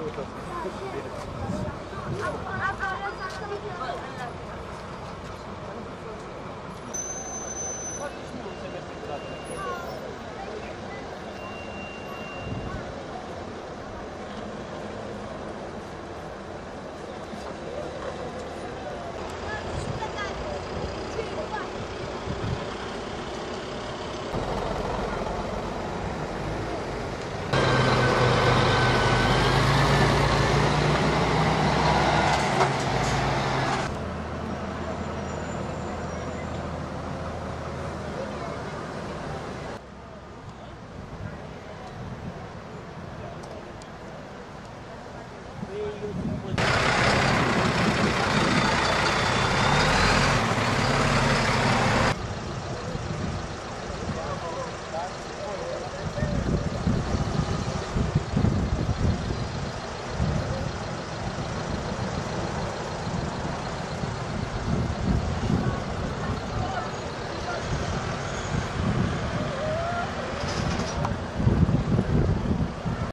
Agora, agora, agora. Thank you.